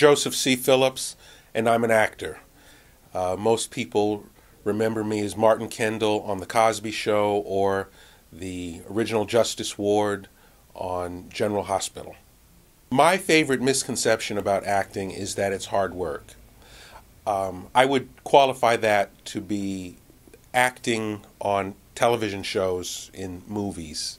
Joseph C. Phillips, and I'm an actor. Uh, most people remember me as Martin Kendall on The Cosby Show or the original Justus Ward on General Hospital. My favorite misconception about acting is that it's hard work. Um, I would qualify that to be acting on television shows, in movies,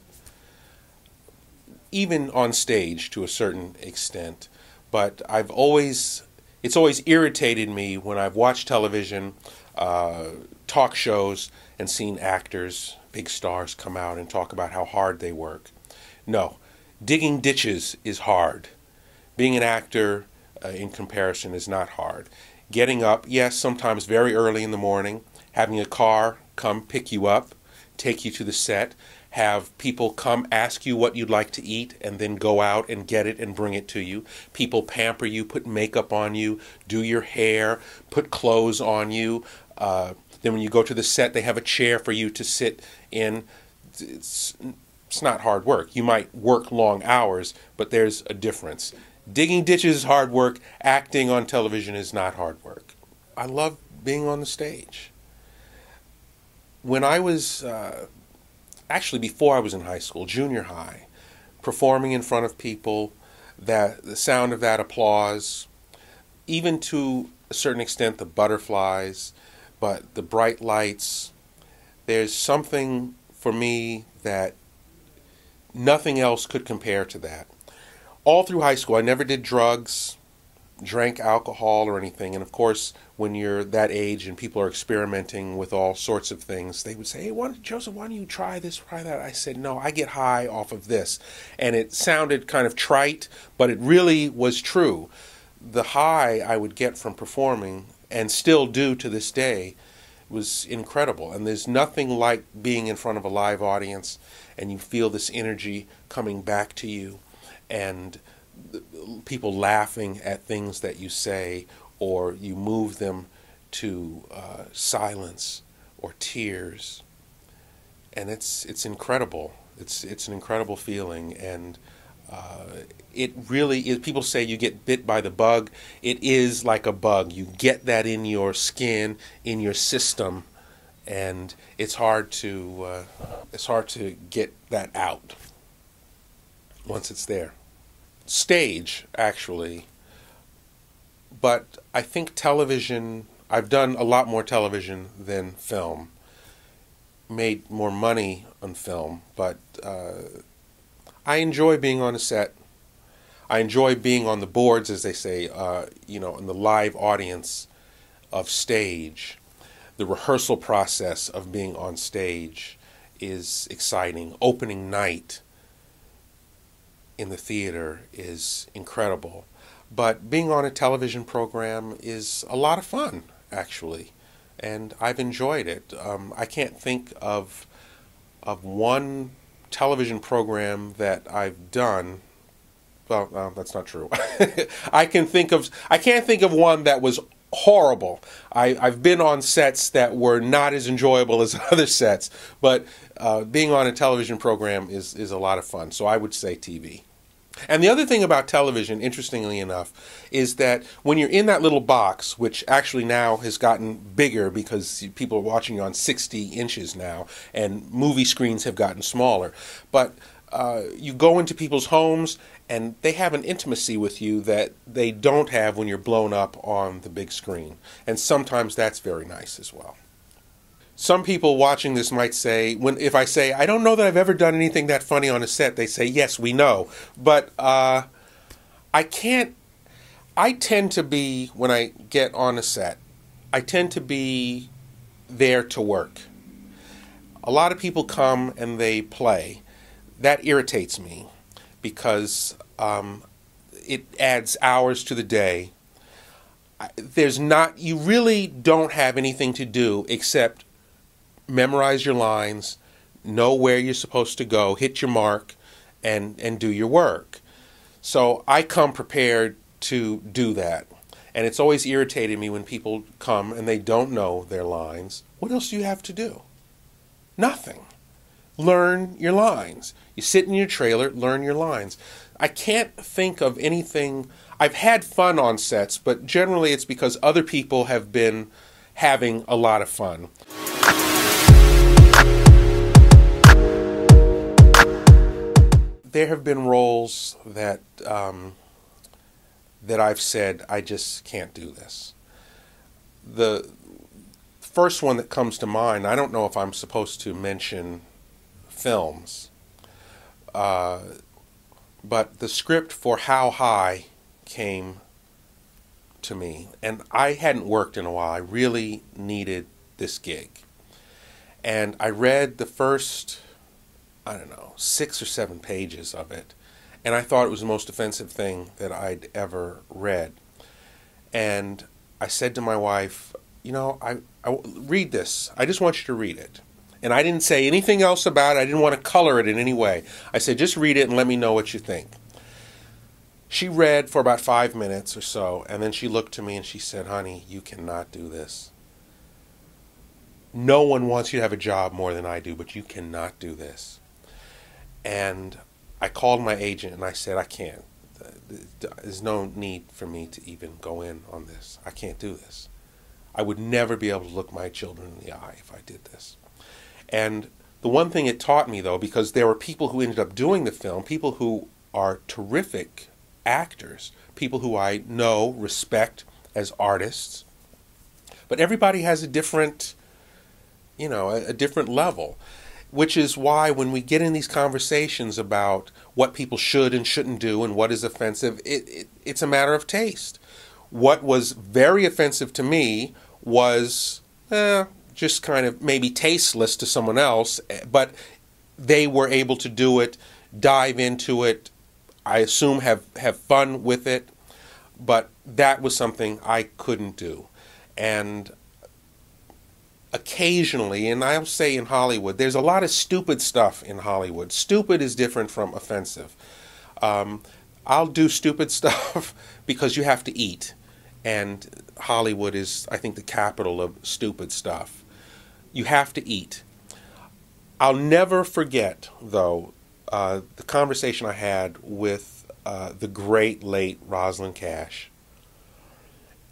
even on stage to a certain extent. But I've always, it's always irritated me when I've watched television, uh, talk shows, and seen actors, big stars, come out and talk about how hard they work. No, digging ditches is hard. Being an actor, uh, in comparison, is not hard. Getting up, yes, sometimes very early in the morning, having a car come pick you up, take you to the set, have people come ask you what you'd like to eat and then go out and get it and bring it to you. People pamper you, put makeup on you, do your hair, put clothes on you. Uh, then when you go to the set, they have a chair for you to sit in. It's, it's not hard work. You might work long hours, but there's a difference. Digging ditches is hard work. Acting on television is not hard work. I love being on the stage. When I was uh, actually before I was in high school, junior high, performing in front of people, that the sound of that applause, even to a certain extent the butterflies, but the bright lights, there's something for me that nothing else could compare to that. All through high school, I never did drugs drank alcohol or anything. And of course, when you're that age and people are experimenting with all sorts of things, they would say, "Hey, why Joseph, why don't you try this, try that?" I said, "No, I get high off of this," and it sounded kind of trite, but it really was true. The high I would get from performing, and still do to this day, was incredible. And there's nothing like being in front of a live audience, and you feel this energy coming back to you, and people laughing at things that you say, or you move them to uh, silence or tears, and it's it's incredible. It's it's an incredible feeling, and uh, it really is. People say you get bit by the bug. It is like a bug. You get that in your skin, in your system, and it's hard to uh, it's hard to get that out once it's there stage, actually. But I think television, I've done a lot more television than film. Made more money on film, but uh, I enjoy being on a set. I enjoy being on the boards, as they say, uh, you know, in the live audience of stage. The rehearsal process of being on stage is exciting. Opening night, in the theater is incredible. But being on a television program is a lot of fun, actually, and I've enjoyed it. Um, I can't think of of one television program that I've done. Well, uh, that's not true. I can think of I can't think of one that was horrible. I, have been on sets that were not as enjoyable as other sets, but uh, being on a television program is, is a lot of fun. So I would say TV. And the other thing about television, interestingly enough, is that when you're in that little box, which actually now has gotten bigger because people are watching you on 60 inches now, and movie screens have gotten smaller, but uh, you go into people's homes and they have an intimacy with you that they don't have when you're blown up on the big screen. And sometimes that's very nice as well some people watching this might say, when if I say I don't know that I've ever done anything that funny on a set, they say yes, we know, but uh, I can't. I tend to be when I get on a set, I tend to be there to work. A lot of people come and they play. That irritates me because um, it adds hours to the day. There's not, you really don't have anything to do except memorize your lines, know where you're supposed to go, hit your mark, and, and do your work. So I come prepared to do that. And it's always irritated me when people come and they don't know their lines. What else do you have to do? Nothing. Learn your lines. You sit in your trailer, learn your lines. I can't think of anything. I've had fun on sets, but generally it's because other people have been having a lot of fun. There have been roles that um, that I've said I just can't do this. The first one that comes to mind, I don't know if I'm supposed to mention films, uh, but the script for How High came to me, and I hadn't worked in a while. I really needed this gig. And I read the first, I don't know, six or seven pages of it, and I thought it was the most offensive thing that I'd ever read. And I said to my wife, you know, I, I read this. I just want you to read it. And I didn't say anything else about it. I didn't want to color it in any way. I said, just read it and let me know what you think. She read for about five minutes or so, and then she looked to me and she said, Honey, you cannot do this. No one wants you to have a job more than I do, but you cannot do this. And I called my agent and I said, I can't. There's no need for me to even go in on this. I can't do this. I would never be able to look my children in the eye if I did this. And the one thing it taught me, though, because there were people who ended up doing the film, people who are terrific actors, people who I know, respect as artists. But everybody has a different, you know, a, a different level, which is why when we get in these conversations about what people should and shouldn't do and what is offensive, it, it, it's a matter of taste. What was very offensive to me was eh, just kind of maybe tasteless to someone else, but they were able to do it, dive into it, I assume have have fun with it, but that was something I couldn't do, and occasionally, and I'll say in Hollywood, there's a lot of stupid stuff in Hollywood. Stupid is different from offensive. Um, I'll do stupid stuff because you have to eat, and Hollywood is, I think, the capital of stupid stuff. You have to eat. I'll never forget, though, uh, the conversation I had with uh, the great late Rosalind Cash.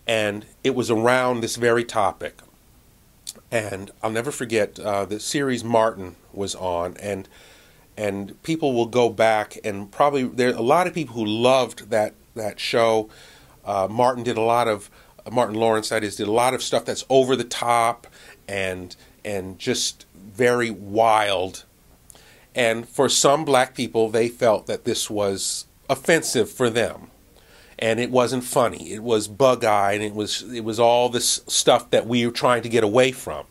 And it was around this very topic. And I'll never forget uh, the series Martin was on, and and people will go back and probably there are a lot of people who loved that that show. Uh, Martin did a lot of Martin Lawrence that is did a lot of stuff that's over the top and and just very wild and for some black people, they felt that this was offensive for them. And it wasn't funny. It was bug eyed. It was, it was all this stuff that we were trying to get away from.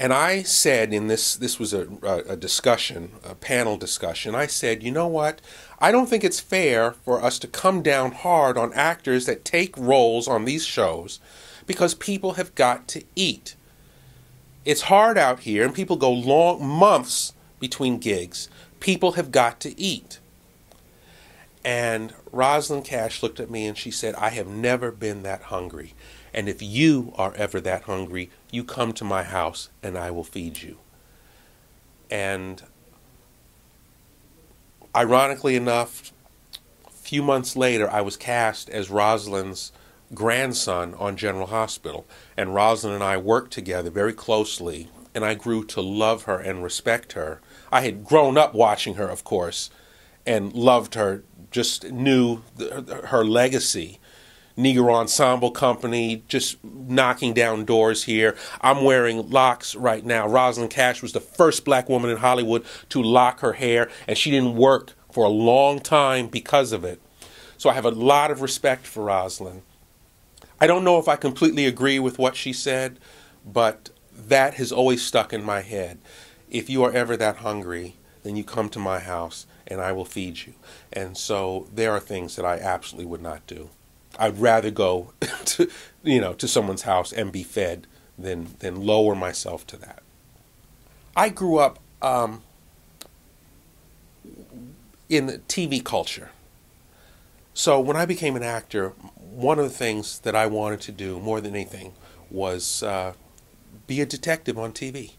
And I said in this, this was a, a, discussion, a panel discussion, I said, you know what? I don't think it's fair for us to come down hard on actors that take roles on these shows because people have got to eat. It's hard out here, and people go long months between gigs. People have got to eat. And Rosalind Cash looked at me and she said, I have never been that hungry. And if you are ever that hungry, you come to my house and I will feed you. And ironically enough, a few months later, I was cast as Rosalind's grandson on General Hospital. And Rosalind and I worked together very closely, and I grew to love her and respect her I had grown up watching her, of course, and loved her, just knew the, her legacy. Negro Ensemble Company, just knocking down doors here. I'm wearing locks right now. Rosalind Cash was the first black woman in Hollywood to lock her hair, and she didn't work for a long time because of it. So I have a lot of respect for Rosalind. I don't know if I completely agree with what she said, but that has always stuck in my head if you are ever that hungry, then you come to my house and I will feed you. And so there are things that I absolutely would not do. I'd rather go to you know to someone's house and be fed than than lower myself to that. I grew up um, in the TV culture. So when I became an actor, one of the things that I wanted to do more than anything was uh, be a detective on TV.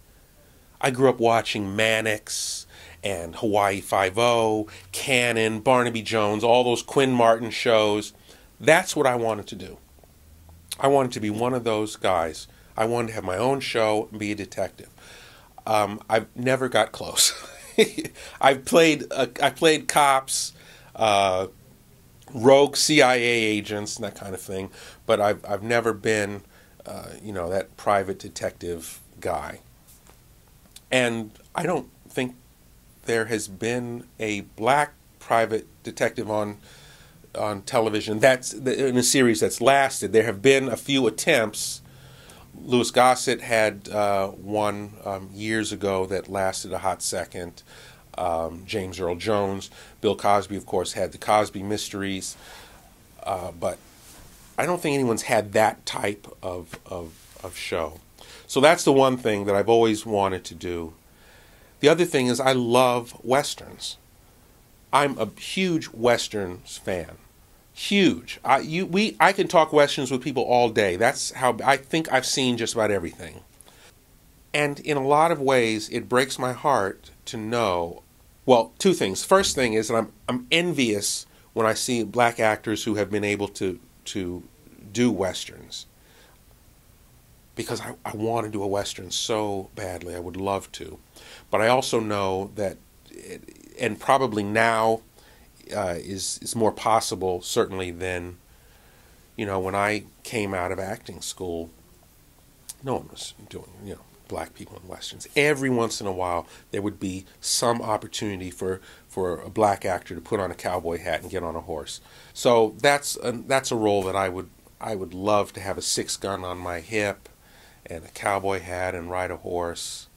I grew up watching Mannix and Hawaii Five O, Cannon, Barnaby Jones, all those Quinn Martin shows. That's what I wanted to do. I wanted to be one of those guys. I wanted to have my own show and be a detective. Um, I've never got close. I've played uh, I played cops, uh, rogue CIA agents, and that kind of thing. But I've I've never been, uh, you know, that private detective guy. And I don't think there has been a black private detective on on television that's in a series that's lasted. There have been a few attempts. Louis Gossett had uh, one um, years ago that lasted a hot second. Um, James Earl Jones, Bill Cosby, of course, had the Cosby Mysteries, uh, but I don't think anyone's had that type of, of of show. So that's the one thing that I've always wanted to do. The other thing is I love westerns. I'm a huge westerns fan. Huge. I you we I can talk westerns with people all day. That's how I think I've seen just about everything. And in a lot of ways it breaks my heart to know well, two things. First thing is that I'm I'm envious when I see black actors who have been able to to do westerns because I, I want to do a Western so badly. I would love to. But I also know that, it, and probably now uh, is, is more possible, certainly, than, you know, when I came out of acting school, no one was doing, you know, black people in westerns. Every once in a while, there would be some opportunity for, for a black actor to put on a cowboy hat and get on a horse. So that's a, that's a role that I would I would love to have a six gun on my hip and a cowboy hat and ride a horse.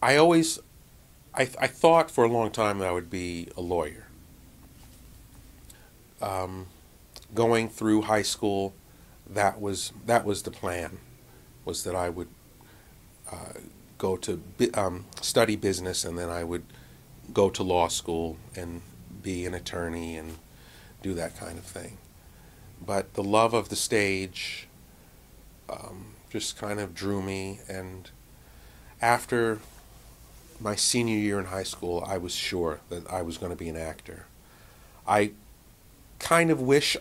I always, I, I thought for a long time that I would be a lawyer. Um, going through high school, that was that was the plan, was that I would uh, go to um, study business and then I would go to law school and be an attorney and do that kind of thing. But the love of the stage um, just kind of drew me, and after my senior year in high school, I was sure that I was going to be an actor. I kind of wish.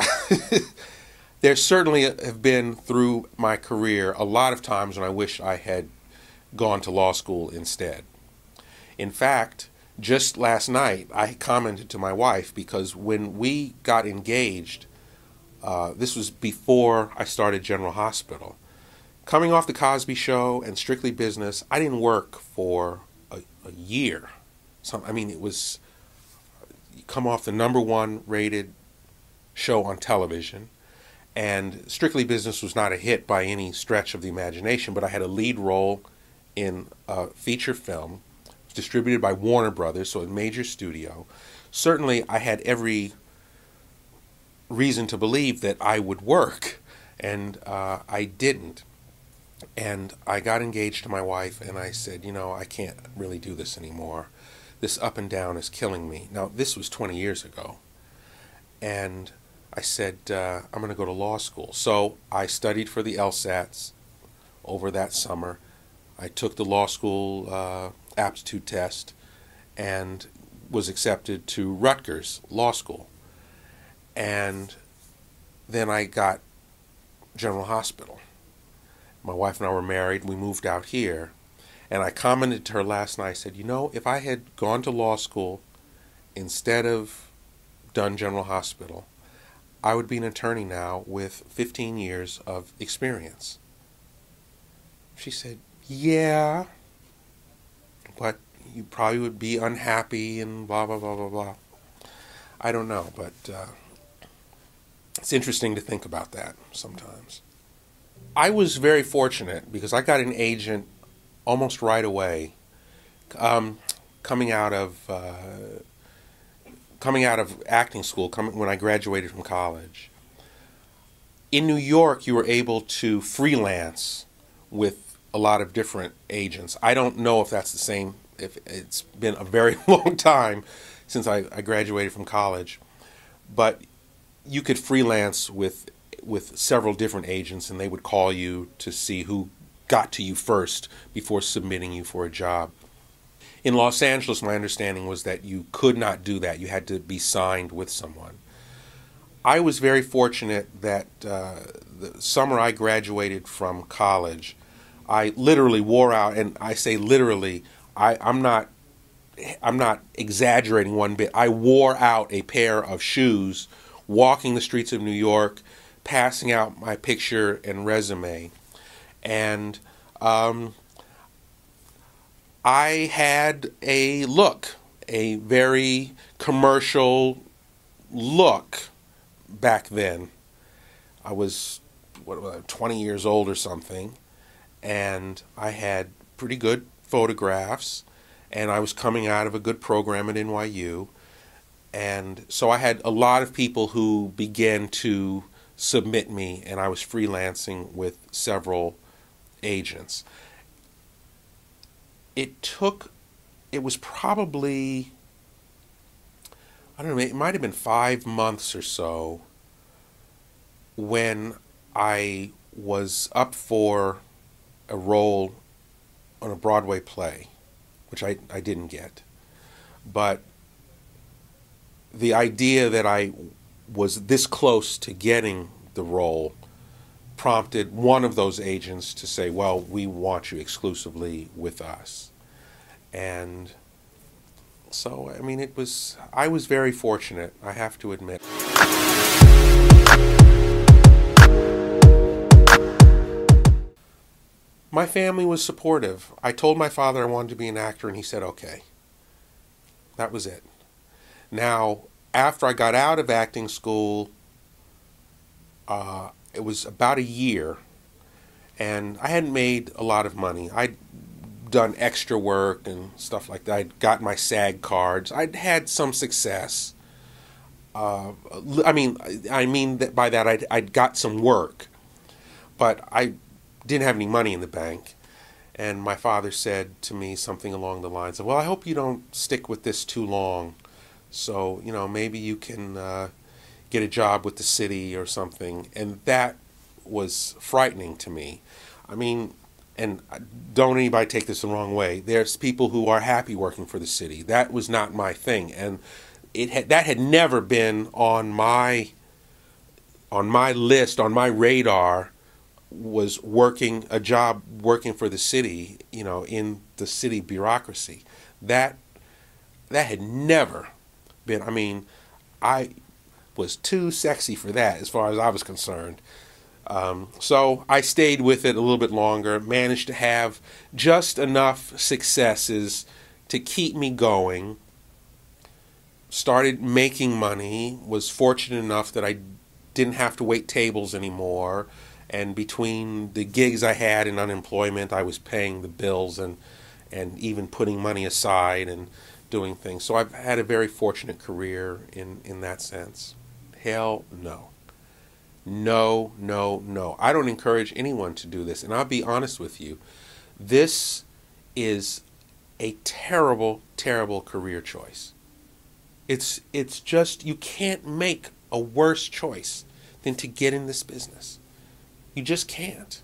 there certainly have been through my career a lot of times when I wish I had gone to law school instead. In fact, just last night, I commented to my wife because when we got engaged, uh, this was before I started General Hospital. Coming off the Cosby Show and Strictly Business, I didn't work for a, a year. So, I mean, it was come off the number one rated show on television, and Strictly Business was not a hit by any stretch of the imagination. But I had a lead role in a feature film distributed by Warner Brothers, so a major studio. Certainly, I had every reason to believe that I would work, and uh, I didn't. And I got engaged to my wife, and I said, you know, I can't really do this anymore. This up and down is killing me. Now, this was 20 years ago. And I said, uh, I'm going to go to law school. So I studied for the LSATs over that summer. I took the law school uh, aptitude test and was accepted to Rutgers Law School. And then I got General Hospital. My wife and I were married. We moved out here. And I commented to her last night. I said, You know, if I had gone to law school instead of done General Hospital, I would be an attorney now with 15 years of experience. She said, Yeah, but you probably would be unhappy and blah, blah, blah, blah, blah. I don't know, but uh, it's interesting to think about that sometimes. I was very fortunate because I got an agent almost right away, um, coming out of uh, coming out of acting school. Coming when I graduated from college. In New York, you were able to freelance with a lot of different agents. I don't know if that's the same. If it's been a very long time since I, I graduated from college, but you could freelance with with several different agents, and they would call you to see who got to you first before submitting you for a job. In Los Angeles, my understanding was that you could not do that. You had to be signed with someone. I was very fortunate that uh, the summer I graduated from college, I literally wore out, and I say literally, I, I'm not I'm not exaggerating one bit. I wore out a pair of shoes walking the streets of New York, passing out my picture and resume. And um, I had a look, a very commercial look back then. I was what, uh, 20 years old or something, and I had pretty good photographs, and I was coming out of a good program at NYU. And so I had a lot of people who began to submit me, and I was freelancing with several agents. It took, it was probably, I don't know, it might have been five months or so when I was up for a role on a Broadway play, which I, I didn't get. But the idea that I was this close to getting the role prompted one of those agents to say, Well, we want you exclusively with us. And so, I mean, it was, I was very fortunate, I have to admit. My family was supportive. I told my father I wanted to be an actor, and he said, okay. That was it. Now, after I got out of acting school, uh, it was about a year, and I hadn't made a lot of money. I'd done extra work and stuff like that. I'd got my SAG cards. I'd had some success. Uh, I mean, I mean that by that I'd, I'd got some work, but I didn't have any money in the bank. And my father said to me something along the lines of, "Well, I hope you don't stick with this too long." So, you know, maybe you can uh, get a job with the city or something. And that was frightening to me. I mean, and don't anybody take this the wrong way. There's people who are happy working for the city. That was not my thing, and it had, that had never been on my on my list, on my radar. Was working a job working for the city, you know, in the city bureaucracy. That that had never been. I mean, I was too sexy for that as far as I was concerned. Um, so I stayed with it a little bit longer, managed to have just enough successes to keep me going. Started making money, was fortunate enough that I didn't have to wait tables anymore. And between the gigs I had and unemployment, I was paying the bills and, and even putting money aside and doing things. So I've had a very fortunate career in, in that sense. Hell no. No, no, no. I don't encourage anyone to do this. And I'll be honest with you. This is a terrible, terrible career choice. It's it's just you can't make a worse choice than to get in this business. You just can't.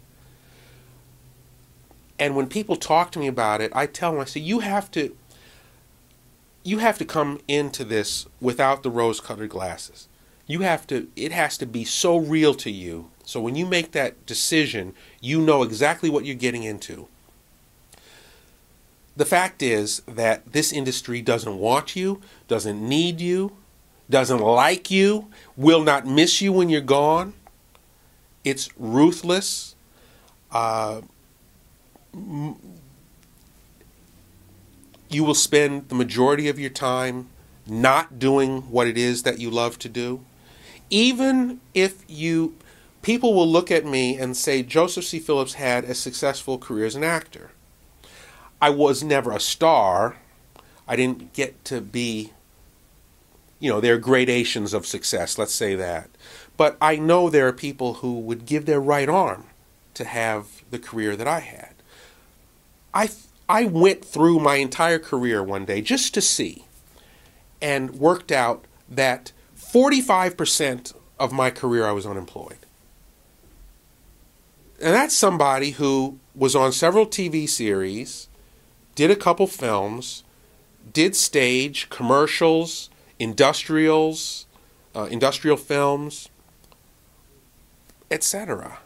And when people talk to me about it, I tell them, I say, you have to you have to come into this without the rose colored glasses. You have to, it has to be so real to you. So when you make that decision, you know exactly what you're getting into. The fact is that this industry doesn't want you, doesn't need you, doesn't like you, will not miss you when you're gone. It's ruthless. Uh, you will spend the majority of your time not doing what it is that you love to do. Even if you, people will look at me and say, Joseph C. Phillips had a successful career as an actor. I was never a star. I didn't get to be, you know, there are gradations of success, let's say that. But I know there are people who would give their right arm to have the career that I had. I I went through my entire career one day just to see and worked out that 45% of my career I was unemployed. and that's somebody who was on several TV series, did a couple films, did stage, commercials, industrials, uh, industrial films, etc.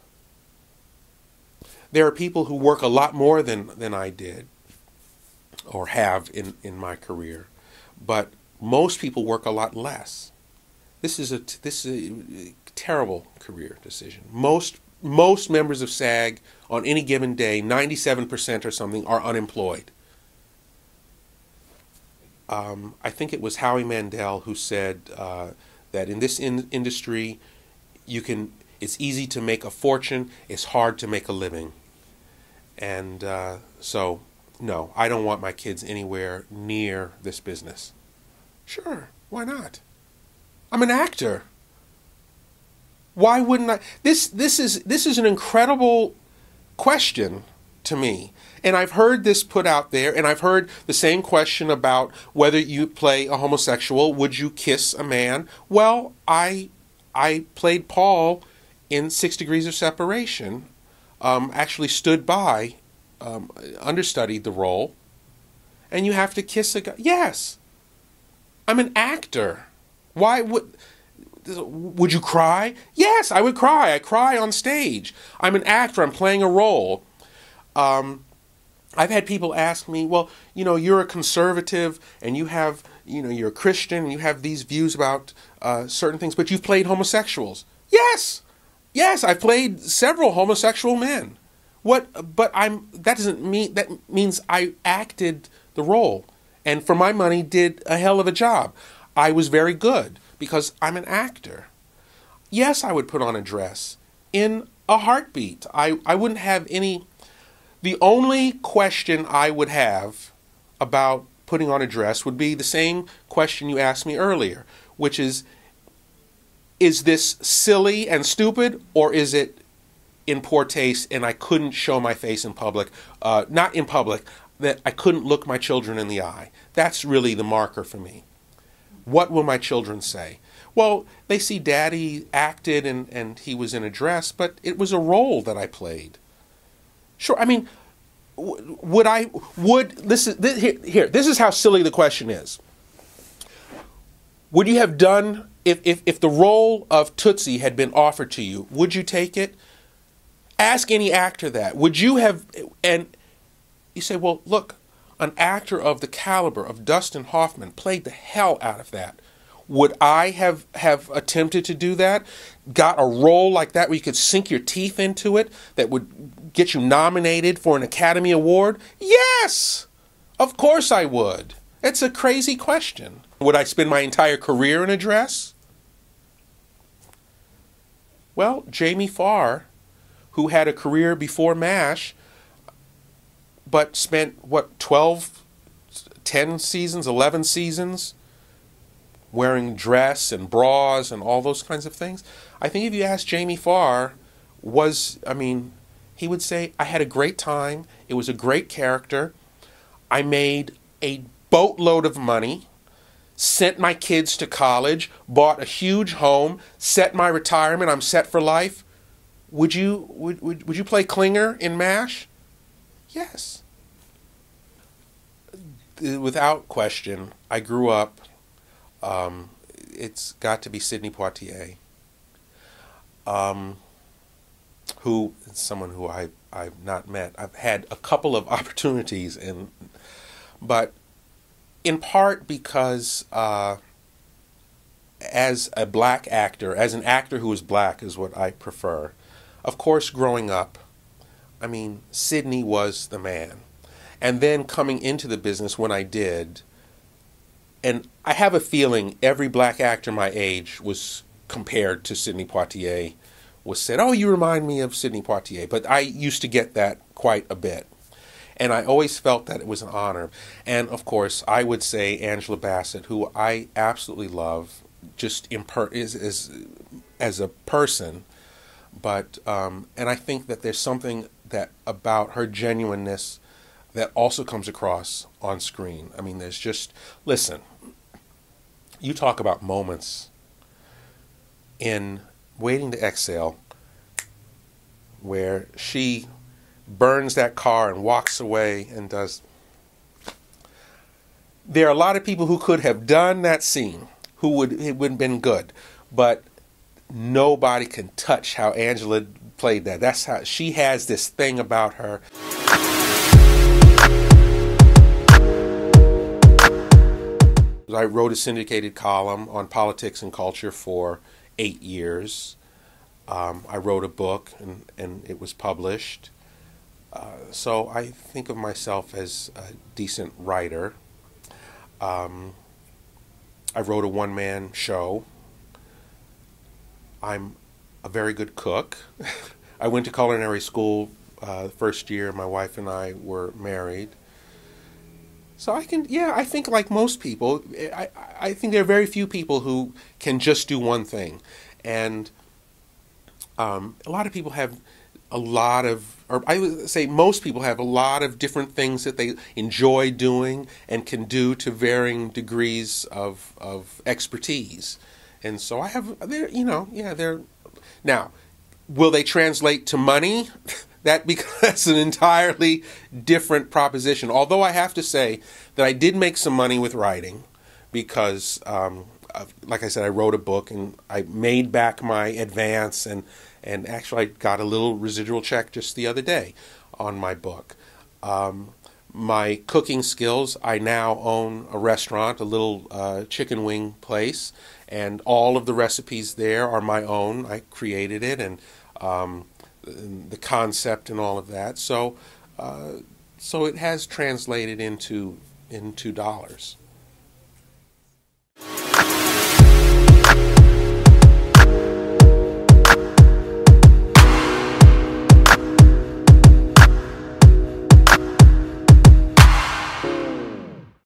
There are people who work a lot more than, than I did or have in, in my career, but most people work a lot less. This is a this is a terrible career decision. Most most members of SAG on any given day, 97% or something, are unemployed. Um, I think it was Howie Mandel who said uh, that in this in- industry, you can. It's easy to make a fortune. It's hard to make a living. And uh, so, no, I don't want my kids anywhere near this business. Sure, why not? I'm an actor. Why wouldn't I? This this is this is an incredible question to me. And I've heard this put out there, and I've heard the same question about whether you play a homosexual, would you kiss a man? Well, I I played Paul in Six Degrees of Separation. Um, actually stood by, um, understudied the role, and you have to kiss a guy. Yes, I'm an actor. Why would would you cry? Yes, I would cry. I cry on stage. I'm an actor. I'm playing a role. Um, I've had people ask me, well, you know, you're a conservative and you have, you know, you're a Christian and you have these views about uh, certain things, but you've played homosexuals. Yes, yes, I've played several homosexual men. What? But I'm. That doesn't mean that means I acted the role, and for my money, did a hell of a job. I was very good because I'm an actor. Yes, I would put on a dress in a heartbeat. I, I wouldn't have any. The only question I would have about putting on a dress would be the same question you asked me earlier, which is is this silly and stupid or is it in poor taste and I couldn't show my face in public? Uh, not in public, that I couldn't look my children in the eye. That's really the marker for me. What will my children say? Well, they see daddy acted and, and he was in a dress, but it was a role that I played. Sure, I mean, would I, would, this is, this, here, here, this is how silly the question is. Would you have done, if, if, if the role of Tootsie had been offered to you, would you take it? Ask any actor that. Would you have, and you say, well, look, an actor of the caliber of Dustin Hoffman played the hell out of that. Would I have, have attempted to do that? Got a role like that where you could sink your teeth into it that would get you nominated for an Academy Award? Yes! Of course I would. It's a crazy question. Would I spend my entire career in a dress? Well, Jamie Farr, who had a career before MASH, but spent what 12 10 seasons 11 seasons wearing dress and bras and all those kinds of things? I think if you ask jamie farr was i mean he would say i had a great time. It was a great character. I made a boatload of money sent my kids to college bought a huge home set my retirement. I'm set for life. Would you would, would, would you play klinger in mash Yes. Without question, I grew up. Um, it's got to be Sidney Poitier, um, who is someone who I I've not met. I've had a couple of opportunities, and but in part because uh, as a black actor, as an actor who is black, is what I prefer. Of course, growing up, I mean, Sidney was the man. And then coming into the business when I did, and I have a feeling every black actor my age was compared to Sidney Poitier, was said, Oh, you remind me of Sidney Poitier. But I used to get that quite a bit. And I always felt that it was an honor. And of course, I would say Angela Bassett, who I absolutely love, just imper- is, is, as a person. But, um, and I think that there's something that about her genuineness that also comes across on screen. I mean, there's just, listen, you talk about moments in Waiting to Exhale. where she burns that car and walks away and does. There are a lot of people who could have done that scene who would it would have been good, but nobody can touch how Angela played that. That's how she has this thing about her. I wrote a syndicated column on politics and culture for eight years. Um, I wrote a book and, and it was published. Uh, so I think of myself as a decent writer. Um, I wrote a one man show. I'm a very good cook. I went to culinary school uh, the first year my wife and I were married. So I can, yeah, I think like most people, I, I think there are very few people who can just do one thing. And um, a lot of people have a lot of, or I would say most people have a lot of different things that they enjoy doing and can do to varying degrees of, of expertise. And so I have, there, you know, yeah, they're, now, will they translate to money? that becomes an entirely different proposition. Although I have to say that I did make some money with writing because, um, like I said, I wrote a book and I made back my advance and and actually I got a little residual check just the other day on my book. Um, my cooking skills, I now own a restaurant, a little uh, chicken wing place, and all of the recipes there are my own. I created it and, um, the concept and all of that. So, uh, so it has translated into into dollars.